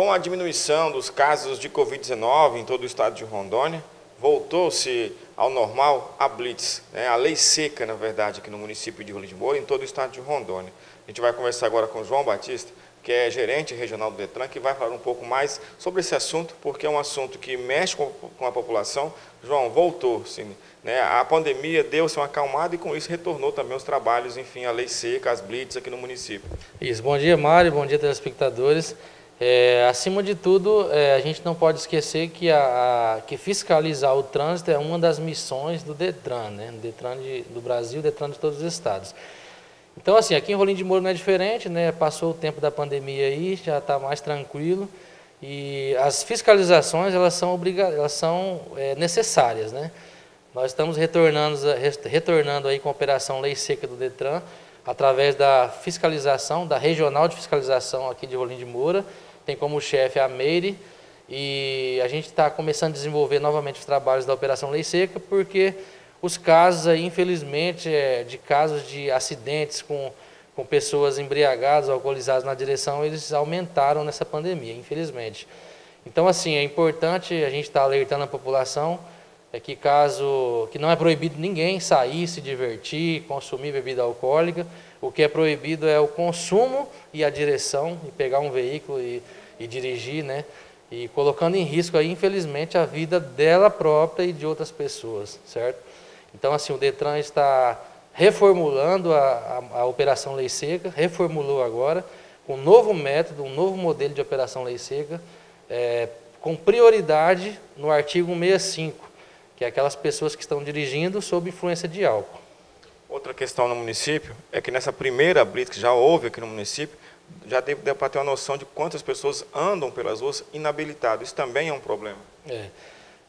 Com a diminuição dos casos de Covid-19 em todo o estado de Rondônia, voltou-se ao normal a blitz, né? a lei seca, na verdade, aqui no município de Rolim de Moura, em todo o estado de Rondônia. A gente vai conversar agora com o João Batista, que é gerente regional do Detran, que vai falar um pouco mais sobre esse assunto, porque é um assunto que mexe com, a população. João, voltou, sim, né? a pandemia deu-se uma acalmada e com isso retornou também os trabalhos, enfim, a lei seca, as blitz aqui no município. Isso, bom dia Mário, bom dia telespectadores. É, acima de tudo, é, a gente não pode esquecer que, a, a, que fiscalizar o trânsito é uma das missões do DETRAN, né? DETRAN de, do Brasil, DETRAN de todos os estados. Então, assim, aqui em Rolim de Moura não é diferente, né? Passou o tempo da pandemia aí, já está mais tranquilo. E as fiscalizações, elas são, obriga elas são é, necessárias, né? Nós estamos retornando, retornando aí com a operação Lei Seca do DETRAN, através da fiscalização, da Regional de Fiscalização aqui de Rolim de Moura, tem como chefe a Meire, e a gente está começando a desenvolver novamente os trabalhos da Operação Lei Seca, porque os casos, aí, infelizmente, é, de casos de acidentes com, com pessoas embriagadas, alcoolizadas na direção, eles aumentaram nessa pandemia, infelizmente. Então, assim, é importante a gente estar tá alertando a população é que caso que não é proibido ninguém sair, se divertir, consumir bebida alcoólica, o que é proibido é o consumo e a direção, e pegar um veículo e, e dirigir, né? E colocando em risco aí, infelizmente, a vida dela própria e de outras pessoas, certo? Então, assim, o Detran está reformulando a, a, a Operação Lei Seca, reformulou agora, com um novo método, um novo modelo de Operação Lei Seca, é, com prioridade no artigo 165, que é aquelas pessoas que estão dirigindo sob influência de álcool. Outra questão no município é que nessa primeira blitz que já houve aqui no município, já deu para ter uma noção de quantas pessoas andam pelas ruas inabilitadas. Isso também é um problema. É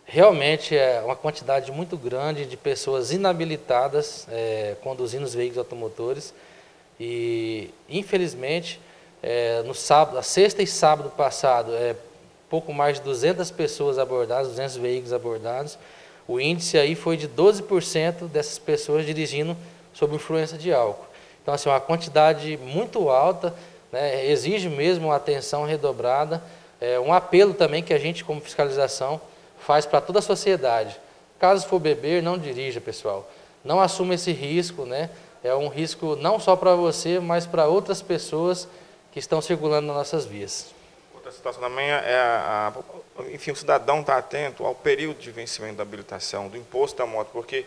realmente é uma quantidade muito grande de pessoas inabilitadas é, conduzindo os veículos automotores e infelizmente é, no sábado, a sexta e sábado passado é pouco mais de 200 pessoas abordadas, 200 veículos abordados. O índice aí foi de 12% dessas pessoas dirigindo sob influência de álcool. Então assim, uma quantidade muito alta, né, exige mesmo uma atenção redobrada, é, um apelo também que a gente como fiscalização faz para toda a sociedade. Caso for beber, não dirija, pessoal. Não assuma esse risco, né? É um risco não só para você, mas para outras pessoas que estão circulando nas nossas vias. Outra situação também é, a, a, enfim, o cidadão está atento ao período de vencimento da habilitação, do imposto da moto, porque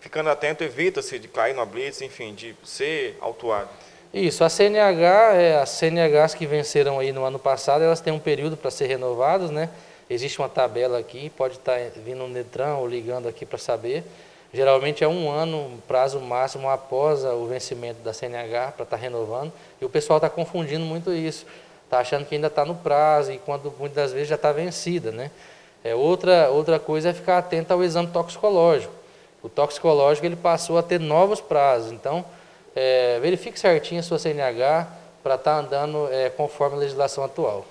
ficando atento evita-se de cair na blitz, enfim, de ser autuado. Isso, a CNH, é, as CNHs que venceram aí no ano passado, elas têm um período para ser renovadas, né? Existe uma tabela aqui, pode estar vindo no Netran ou ligando aqui para saber. Geralmente é um ano, prazo máximo após o vencimento da CNH para estar renovando. E o pessoal está confundindo muito isso. Está achando que ainda está no prazo e quando muitas das vezes já está vencida. Né? É, outra, outra coisa é ficar atento ao exame toxicológico. O toxicológico ele passou a ter novos prazos. Então, é, verifique certinho a sua CNH para estar tá andando é, conforme a legislação atual.